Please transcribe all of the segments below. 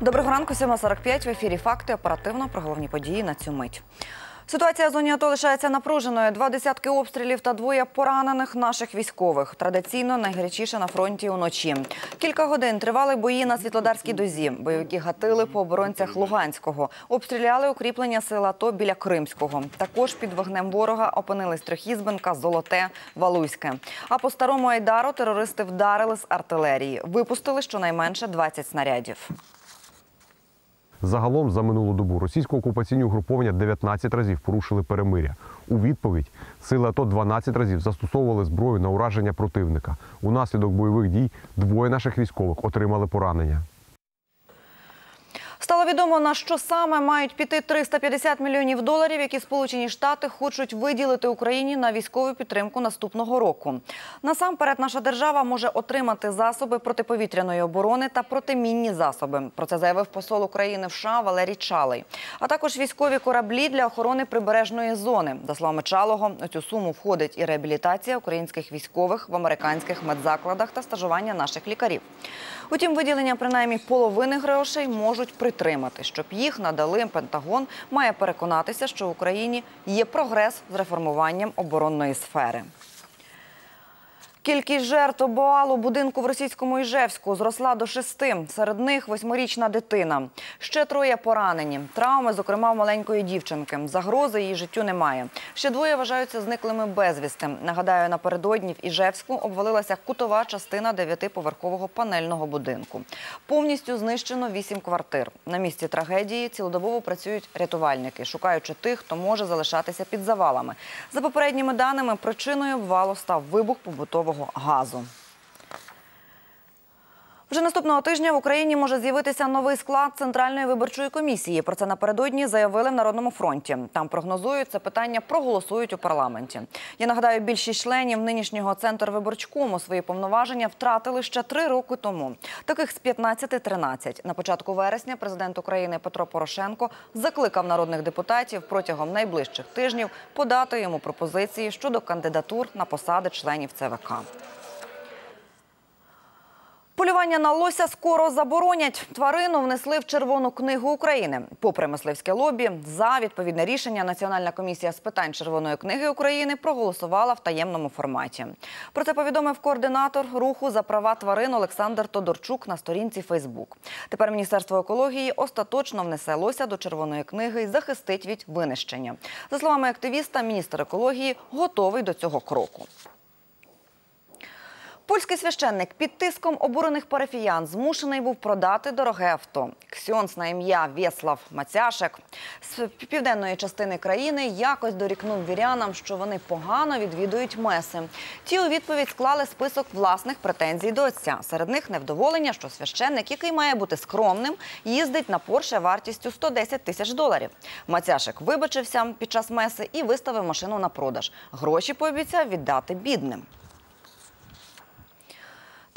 Доброго ранку, 7.45. В ефірі факти оперативно про головні події на цю мить. Ситуація в зоні АТО лишається напруженою. Два десятки обстрілів та двоє поранених наших військових. Традиційно найгарячіше на фронті уночі. Кілька годин тривали бої на Світлодарській дозі. Бойовики гатили по оборонцях Луганського. Обстріляли укріплення сил АТО біля Кримського. Також під вогнем ворога опинились Трьохізбенка, Золоте, Валуйське. А по старому Айдару терористи вдарили з артилерії. Випустили щонайменше 20 снарядів. Загалом за минулу добу російсько-окупаційні угруповання 19 разів порушили перемиря. У відповідь сили АТО 12 разів застосовували зброю на ураження противника. Унаслідок бойових дій двоє наших військових отримали поранення. Стало відомо, на що саме мають піти 350 мільйонів доларів, які Сполучені Штати хочуть виділити Україні на військову підтримку наступного року. Насамперед, наша держава може отримати засоби протиповітряної оборони та протимінні засоби. Про це заявив посол України в США Валерій Чалий. А також військові кораблі для охорони прибережної зони. За словами Чалого, у цю суму входить і реабілітація українських військових в американських медзакладах та стажування наших лікарів. Утім, виділення принаймні половини грошей можуть притримати. Щоб їх надали, Пентагон має переконатися, що в Україні є прогрес з реформуванням оборонної сфери. Кількість жертв обвалу будинку в російському Іжевську зросла до шести. Серед них восьмирічна дитина. Ще троє поранені. Травми, зокрема, маленької дівчинки. Загрози її життю немає. Ще двоє вважаються зниклими безвісти. Нагадаю, напередодні в Іжевську обвалилася кутова частина дев'ятиповерхового панельного будинку. Повністю знищено вісім квартир. На місці трагедії цілодобово працюють рятувальники, шукаючи тих, хто може залишатися під завалами. За попередніми даними, причиною обвалу став вибух побутового газу. Вже наступного тижня в Україні може з'явитися новий склад Центральної виборчої комісії. Про це напередодні заявили в Народному фронті. Там прогнозують це питання, проголосують у парламенті. Я нагадаю, більшість членів нинішнього центру виборчкому свої повноваження втратили ще три роки тому. Таких з 15-13. На початку вересня президент України Петро Порошенко закликав народних депутатів протягом найближчих тижнів подати йому пропозиції щодо кандидатур на посади членів ЦВК. Полювання на лося скоро заборонять. Тварину внесли в Червону книгу України. Попри мисливське лобі, за відповідне рішення Національна комісія з питань Червоної книги України проголосувала в таємному форматі. Про це повідомив координатор руху за права тварин Олександр Тодорчук на сторінці Фейсбук. Тепер Міністерство екології остаточно внесе лося до Червоної книги і захистить від винищення. За словами активіста, міністр екології готовий до цього кроку. Польський священник під тиском обурених парафіян змушений був продати дороге авто. Ксьонс на ім'я Вєслав Мацяшек з південної частини країни якось дорікнув вірянам, що вони погано відвідують меси. Ті у відповідь склали список власних претензій до отця. Серед них невдоволення, що священник, який має бути скромним, їздить на Порше вартістю 110 тисяч доларів. Мацяшек вибачився під час меси і виставив машину на продаж. Гроші пообіцяв віддати бідним.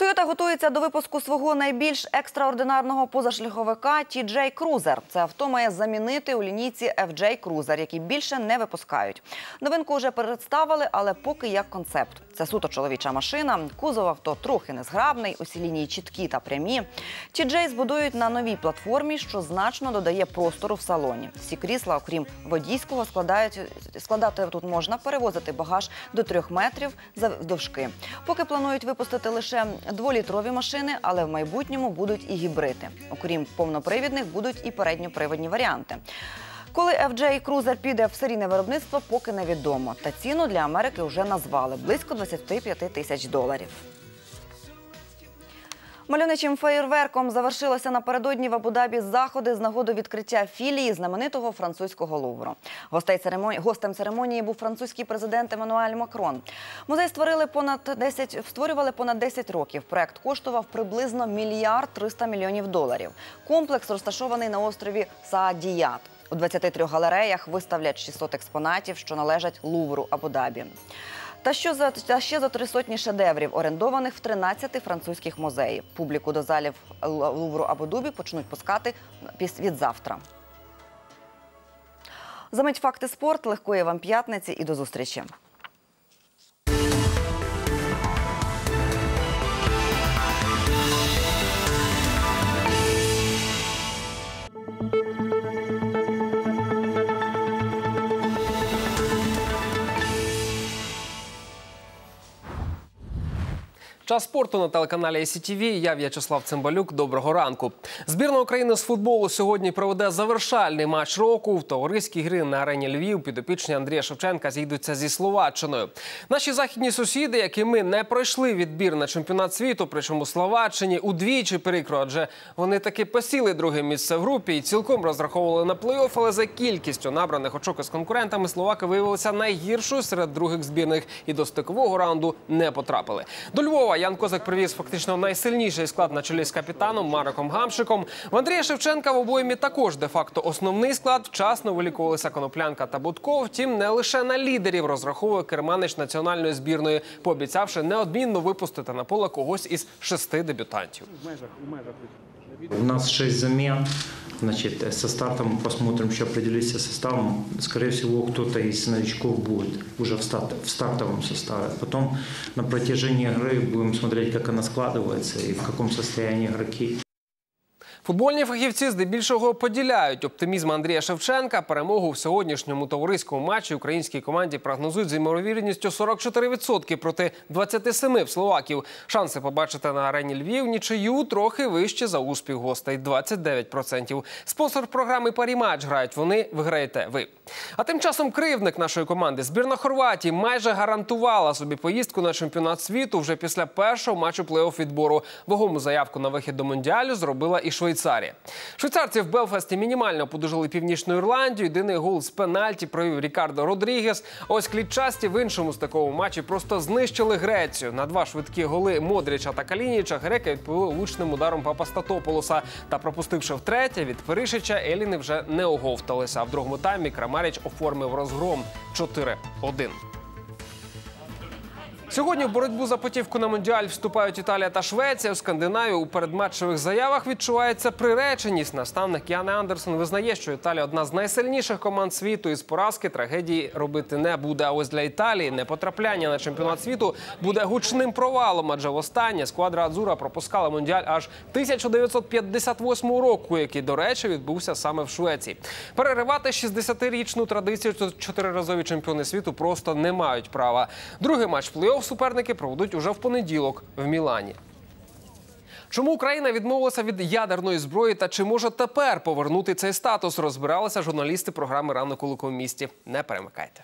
Toyota готується до випуску свого найбільш екстраординарного позашляховика TJ Cruiser. Це авто має замінити у лінійці FJ Cruiser, які більше не випускають. Новинку вже представили, але поки як концепт. Це суто чоловіча машина. Кузов авто трохи незграбний, усі лінії чіткі та прямі. TJ збудують на новій платформі, що значно додає простору в салоні. Всі крісла, окрім водійського, складають складати тут можна перевозити багаж до трьох метрів завдовжки. Поки планують випустити лише дволітрові машини, але в майбутньому будуть і гібриди. Окрім повнопривідних, будуть і передньоприводні варіанти. Коли FJ Cruiser піде в серійне виробництво, поки невідомо. Та ціну для Америки вже назвали близько 25 тисяч доларів. Мальовничим феєрверком завершилося напередодні в Абу-Дабі заходи з нагоди відкриття філії знаменитого французького лувру. Гостей церемонії гостем церемонії був французький президент Еммануель Макрон. Музей створили понад 10, створювали понад 10 років. Проект коштував приблизно мільярд 300 мільйонів доларів. Комплекс розташований на острові Саадіят. У 23 галереях виставлять 600 експонатів, що належать Лувру Абу-Дабі. Та що за та ще за три сотні шедеврів, орендованих в 13 французьких музеїв. Публіку до залів Лувру або Дубі почнуть пускати піс- від завтра. За мить факти спорт, легкої вам п'ятниці і до зустрічі. Час спорту на телеканалі СІТВ. Я В'ячеслав Цимбалюк. Доброго ранку. Збірна України з футболу сьогодні проведе завершальний матч року. В товариській гри на арені Львів підопічні Андрія Шевченка зійдуться зі Словаччиною. Наші західні сусіди, як і ми, не пройшли відбір на чемпіонат світу, причому Словаччині удвічі прикро, адже вони таки посіли друге місце в групі і цілком розраховували на плей-офф, але за кількістю набраних очок із конкурентами словаки виявилися найгіршою серед других збірних і до стикового раунду не потрапили. До Львова Ян Козак привіз фактично найсильніший склад на чолі з капітаном Мароком Гамшиком. В Андрія Шевченка в обоймі також де-факто основний склад. Вчасно вилікувалися Коноплянка та Будко. Втім, не лише на лідерів розраховує керманич національної збірної, пообіцявши неодмінно випустити на поле когось із шести дебютантів. У нас 6 замен. Значит, э, со стартом посмотрим, еще определиться с составом. Скорее всего, кто-то из новичков будет уже в, старт, в стартовом составе. Потом на протяжении игры будем смотреть, как она складывается и в каком состоянии игроки. Футбольні фахівці здебільшого поділяють оптимізм Андрія Шевченка. Перемогу в сьогоднішньому товариському матчі українській команді прогнозують з імовірністю 44% проти 27% в словаків. Шанси побачити на арені Львів нічию трохи вище за успіх гостей 29%. Спонсор програми Паріматч грають вони. Виграєте ви. А тим часом кривдник нашої команди збірна Хорватії майже гарантувала собі поїздку на чемпіонат світу вже після першого матчу плей-офф відбору. Вагому заявку на вихід до мундіалю зробила і Швейцарія. Швейцарці в Белфасті мінімально подужали Північну Ірландію. Єдиний гол з пенальті провів Рікардо Родрігес. Ось клітчасті в іншому стиковому матчі просто знищили Грецію. На два швидкі голи Модріча та Калініча греки відповіли влучним ударом Папастатополоса. Та пропустивши втретє від Перишича, Еліни вже не оговталися. А в другому таймі Крамаріч оформив розгром 4-1. Сьогодні в боротьбу за путівку на мундіаль вступають Італія та Швеція. У Скандинавії у передматчевих заявах відчувається приреченість. Наставник Яне Андерсон визнає, що Італія одна з найсильніших команд світу. І з поразки трагедії робити не буде. А ось для Італії непотрапляння на чемпіонат світу буде гучним провалом. Адже востаннє сквадра Адзура пропускала мундіаль аж 1958 року, який, до речі, відбувся саме в Швеції. Переривати 60-річну традицію чотириразові чемпіони світу просто не мають права. Другий матч плей-офф суперники проведуть уже в понеділок в Мілані. Чому Україна відмовилася від ядерної зброї та чи може тепер повернути цей статус? Розбиралися журналісти програми Ранок у Луковмісті. Не перемикайте.